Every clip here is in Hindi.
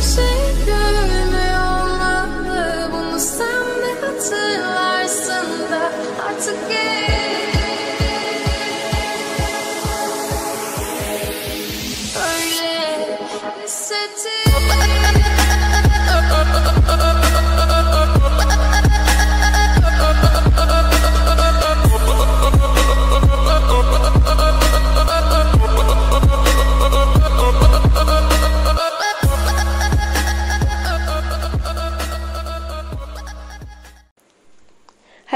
say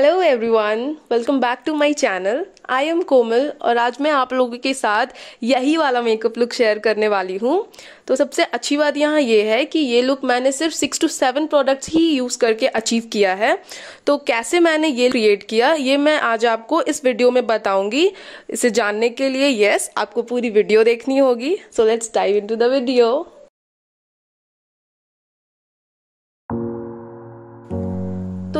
hello everyone welcome back to my channel I am Komal और आज मैं आप लोगों के साथ यही वाला मेकअप लुक शेयर करने वाली हूँ। तो सबसे अच्छी बात यहाँ ये है कि ये लुक मैंने सिर्फ़ सिक्स टू सेवन प्रोडक्ट्स ही यूज़ करके अचीव किया है। तो कैसे मैंने ये क्रिएट किया, ये मैं आज आपको इस वीडियो में बताऊँगी। इसे जानने के लिए येस आपको पूरी वीडियो देखनी होगी। So let's dive into the video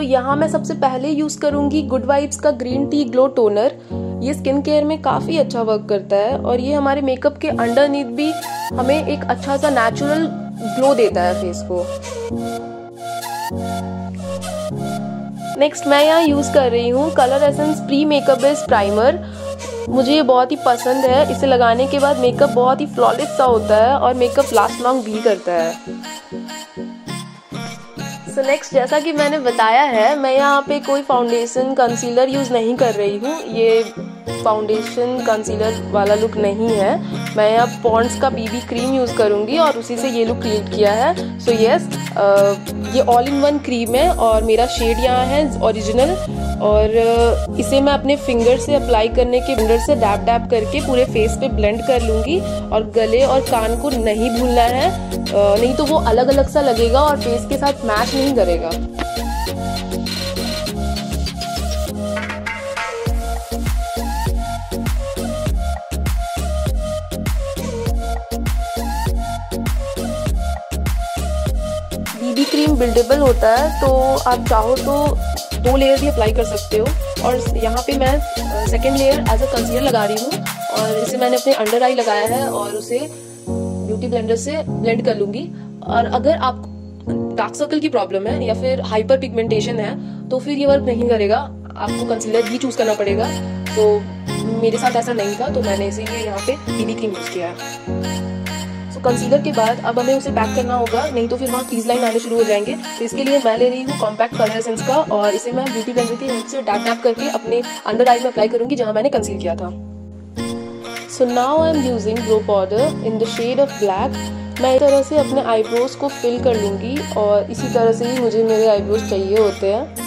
यहाँ मैं सबसे पहले यूज़ करूँगी गुड वाइब्स का ग्रीन टी ग्लो टोनर ये स्किन केयर में काफ़ी अच्छा वर्क करता है और ये हमारे मेकअप के अंडरनीथ भी हमें एक अच्छा सा नेचुरल ग्लो देता है फेस को। नेक्स्ट मैं यहाँ यूज़ कर रही हूँ colour essence pre makeup based primer मुझे ये बहुत ही पसंद है। इसे लगाने के बाद मेकअप बहुत ही फ्लॉलेस सा होता है और मेकअप लास्ट लॉन्ग भी करता है। सो so नेक्स्ट जैसा कि मैंने बताया है, मैं यहाँ पे कोई फाउंडेशन कंसीलर यूज़ नहीं कर रही हूँ। ये फाउंडेशन कंसीलर वाला लुक नहीं है। मैं यहाँ पॉन्ड्स का बीबी क्रीम यूज़ करूँगी और उसी से ये लुक क्रिएट किया है। सो so यस yes, ये ऑल इन वन क्रीम है और मेरा शेड यहाँ है ओरिजिनल और इसे मैं अपने फिंगर से अप्लाई करने के फिंगर से डैप डैप करके पूरे फेस पे ब्लेंड कर लूँगी और गले और कान को नहीं भूलना है। नहीं तो वो अलग अलग सा लगेगा और फेस के साथ मैच नहीं करेगा। बिल्डेबल होता है तो आप चाहो तो दो लेयर भी अप्लाई कर सकते हो। और यहाँ पे मैं second layer as a concealer लगा रही हूँ। और इसे मैंने अपने अंडर आई लगाया है और उसे ब्यूटी ब्लेंडर से ब्लेंड कर लूँगी। और अगर आप डार्क सर्कल की प्रॉब्लम है या फिर हाइपर पिगमेंटेशन है तो फिर ये वर्क नहीं करेगा। आपको कंसीलर ही चूज़ करना पड़ेगा। तो मेरे साथ ऐसा नहीं था तो मैंने इसीलिए यहाँ पे बीबी क्रीम यूज़ किया है। कंसीलर के बाद अब हमें उसे पैक करना होगा, नहीं तो फिर वहाँ क्रीज लाइन आने शुरू हो जाएँगे। तो इसके लिए मैं ले रही हूँ कॉम्पैक्ट कलर एसेंस का और इसे मैं ब्यूटी ब्लेंडर की हेल्प से डैप डैप करके अपने अंडर आई में अप्लाई करूँगी जहाँ मैंने कंसील किया था। So now I am using brow powder in the shade of black मैं इस तरह से अपने आईब्रोज को फिल कर लूँगी और इसी तरह से ही मुझे मेरे आईब्रोज चाहिए होते हैं।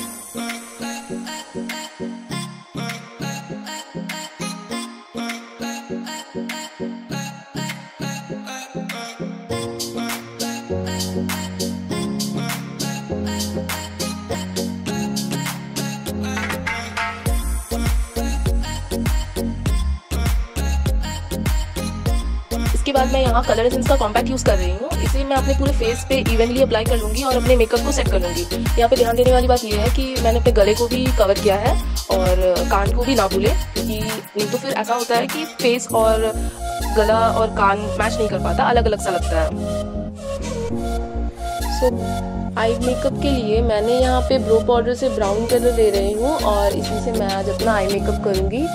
बाद मैं यहाँ कलर एसेंस का कॉम्पैक्ट यूज़ कर रही हूँ। इसे मैं अपने पूरे फेस पे इवनली अप्लाई कर लूँगी और अपने मेकअप को सेट कर लूँगी। यहाँ पे ध्यान देने वाली बात यह है कि मैंने अपने गले को भी कवर किया है और कान को भी ना भूले क्योंकि नहीं तो फिर ऐसा होता है कि फेस और गला और कान मैच नहीं कर पाता अलग अलग सा लगता है। सो आई मेकअप के लिए मैंने यहाँ पे ब्रो पाउडर से ब्राउन कलर ले रही हूँ और इसी से मैं आज अपना आई मेकअप करूँगी।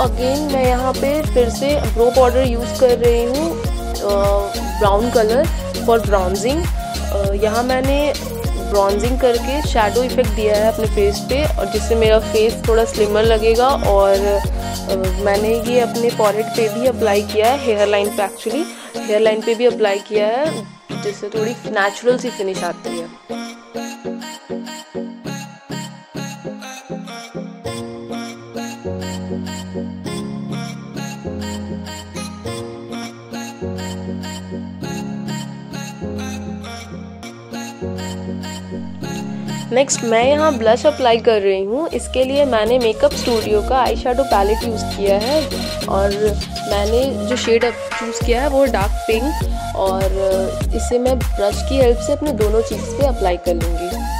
अगेन मैं यहाँ पे फिर से ब्रो पाउडर यूज़ कर रही हूँ ब्राउन कलर फॉर ब्राउजिंग यहाँ मैंने ब्राउजिंग करके शेडो इफ़ेक्ट दिया है अपने फेस पे, और जिससे मेरा फेस थोड़ा स्लिमर लगेगा, और मैंने ये अपने फॉरहेड पे भी अप्लाई किया है हेयर लाइन पे एक्चुअली हेयर लाइन पे भी अप्लाई किया है, जिससे थोड़ी नेचुरल सी फिनिश आती है। नेक्स्ट मैं यहाँ ब्लश अप्लाई कर रही हूँ। इसके लिए मैंने मेकअप स्टूडियो का आई शेडो पैलेट यूज़ किया है और मैंने जो शेड चूज़ किया है वो डार्क पिंक और इसे मैं ब्रश की हेल्प से अपने दोनों चीज़ पे अप्लाई कर लूँगी।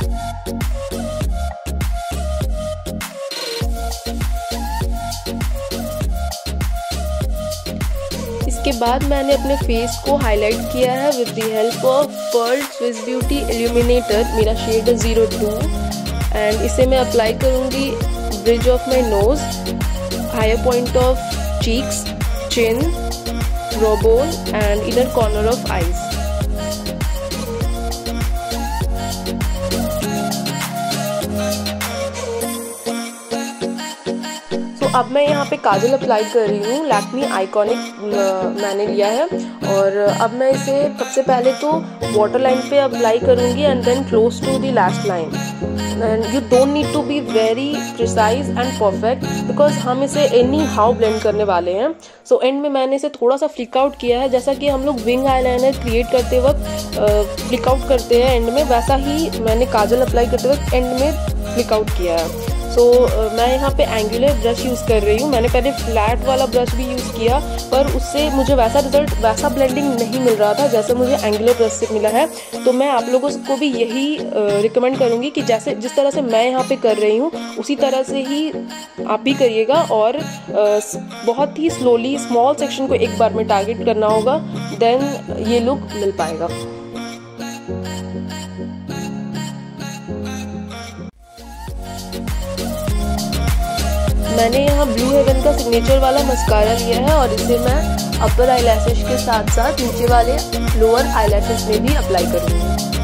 इसके बाद मैंने अपने फेस को हाईलाइट किया है with the help of pearl Swiss beauty illuminator मेरा शेड है ज़ीरो टू एंड इसे मैं अप्लाई करूँगी bridge of my nose higher point of cheeks chin browbone and inner corner of eyes अब मैं यहाँ पे काजल अप्लाई कर रही हूँ। लैक्मी आइकॉनिक मैंने लिया है। और अब मैं इसे सबसे पहले तो वाटर लाइन पे अप्लाई करूँगी and then close to the last line and you don't need to be very precise and perfect because हम इसे एनी हाउ ब्लेंड करने वाले हैं। सो so, एंड में मैंने इसे थोड़ा सा फ्लिक आउट किया है। जैसा कि हम लोग विंग आईलाइनर क्रिएट करते वक्त फ्लिकआउट करते हैं एंड में वैसा ही मैंने काजल अप्लाई करते वक्त एंड में फ्लिकआउट किया है। सो so, uh, मैं यहाँ पे एंगुलर ब्रश यूज़ कर रही हूँ। मैंने पहले फ्लैट वाला ब्रश भी यूज़ किया पर उससे मुझे वैसा रिज़ल्ट वैसा ब्लेंडिंग नहीं मिल रहा था जैसे मुझे एंगुलर ब्रश से मिला है। तो मैं आप लोगों को भी यही रिकमेंड uh, करूँगी कि जैसे जिस तरह से मैं यहाँ पे कर रही हूँ उसी तरह से ही आप भी करिएगा और uh, बहुत ही स्लोली स्मॉल सेक्शन को एक बार में टारगेट करना होगा देन ये लुक मिल पाएगा। मैंने यहाँ ब्लू हेवन का सिग्नेचर वाला मस्कारा लिया है और इसे मैं अपर आई के साथ साथ नीचे वाले लोअर आई में भी अप्लाई करूँगी।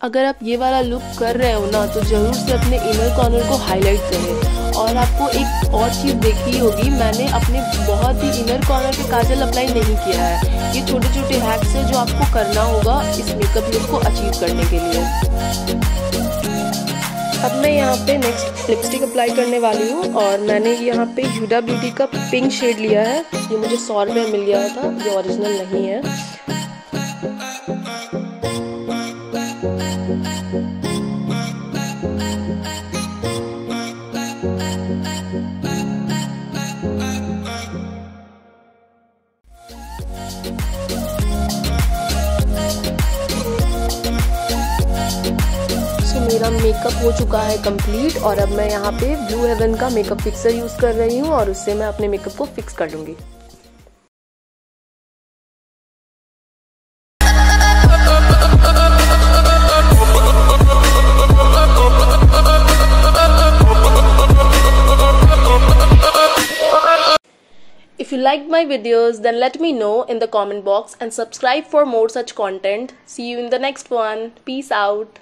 अगर आप ये वाला लुक कर रहे हो ना तो ज़रूर से अपने इनर कॉर्नर को हाईलाइट करें। और आपको एक और चीज़ देखी होगी, मैंने अपने बहुत ही इनर कॉर्नर पे काजल अप्लाई नहीं किया है। ये छोटे छोटे हैक्स है जो आपको करना होगा इस मेकअप लुक को अचीव करने के लिए। अब मैं यहाँ पे नेक्स्ट लिपस्टिक अप्लाई करने वाली हूँ और मैंने यहाँ पे यूडा ब्यूटी का पिंक शेड लिया है। ये मुझे सौ रुपये मिल गया था जो ओरिजिनल नहीं है। मेरा मेकअप हो चुका है कंप्लीट और अब मैं यहाँ पे ब्लू हेवन का मेकअप फिक्सर यूज़ कर रही हूँ और उससे मैं अपने मेकअप को फिक्स कर लूँगी If you liked my videos then let me know in the comment box and subscribe for more such content. See you in the next one. Peace out.